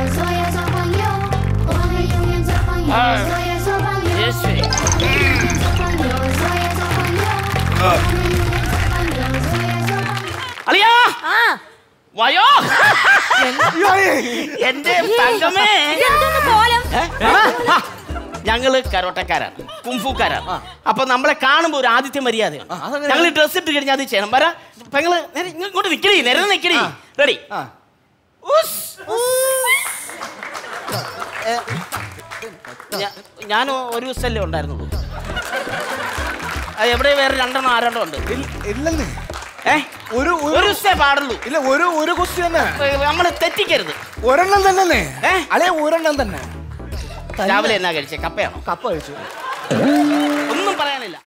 做呀做朋友，我们永远做朋友，做呀做朋友， യേശുവേ. 做朋友，做呀做朋友，我们永远做朋友，做呀做朋友。 അളിയാ ആ വയോ അയ്യോ, ഏയ്. എന്റെ തങ്കമേ ഇതെന്തോന്ന് കോലം ഏ? ആ, ഞങ്ങള് കരോട്ടക്കാരാണ് കുംഫുക്കാരാണ് അപ്പൊ നമ്മളെ കാണുമ്പോ ഒരു ആദിത്യ മര്യാദയാണ് അതെങ്ങനെയാ? ഞങ്ങൾ ഡ്രസ് ഇട്ട് കഴിഞ്ഞാൽ അത് ചെയ്യണം വരാ പെങ്ങള് നേരെ ഇങ്ങ് ഇങ്ങോട്ട് നിക്കടി നേരെ നിക്കടി റെഡി ആ. ഞാൻ ഒരു ദിവസമല്ലേ ഉണ്ടായിരുന്നുള്ളൂ അത് എവിടെ വേറെ രണ്ടെണ്ണം ആരെണ്ണം ഉണ്ട്. ഇല്ലല്ലേ ഇല്ലെന്നേ. ഒരു ഒരു പാടുള്ളൂ. ഇല്ല ഒരു ഒരു തന്നെ. നമ്മൾ തെറ്റിക്കരുത്. ഒരെണ്ണം തന്നെ? അല്ലെ ഒരെണ്ണം തന്നെ. രാവിലെ എന്നാ കഴിച്ചേ? കപ്പയാണോ? കപ്പ കഴിച്ചു. ഒന്നും പറയാനില്ല.